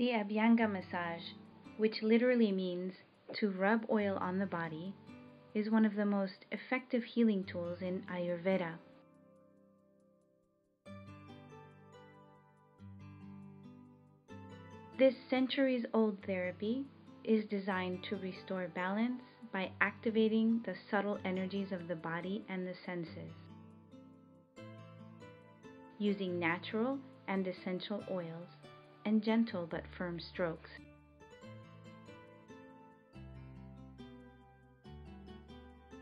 The Abhyanga massage, which literally means to rub oil on the body, is one of the most effective healing tools in Ayurveda. This centuries old therapy is designed to restore balance by activating the subtle energies of the body and the senses. Using natural and essential oils and gentle but firm strokes.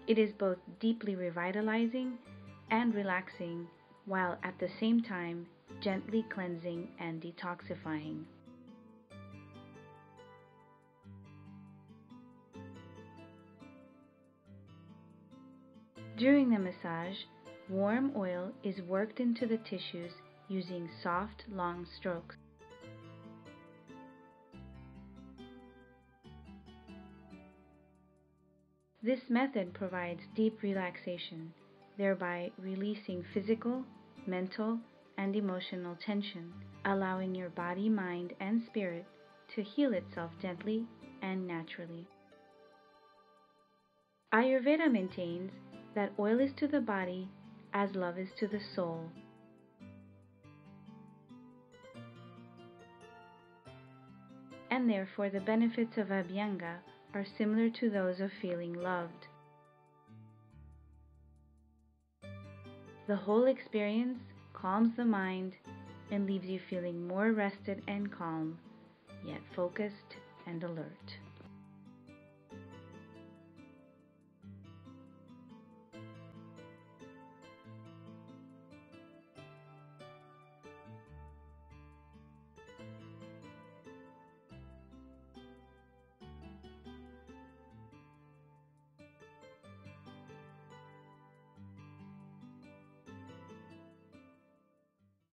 It is both deeply revitalizing and relaxing, while at the same time gently cleansing and detoxifying. During the massage, warm oil is worked into the tissues using soft, long strokes. This method provides deep relaxation, thereby releasing physical, mental, and emotional tension, allowing your body, mind, and spirit to heal itself gently and naturally. Ayurveda maintains that oil is to the body as love is to the soul. And therefore, the benefits of Abhyanga are similar to those of feeling loved. The whole experience calms the mind and leaves you feeling more rested and calm, yet focused and alert.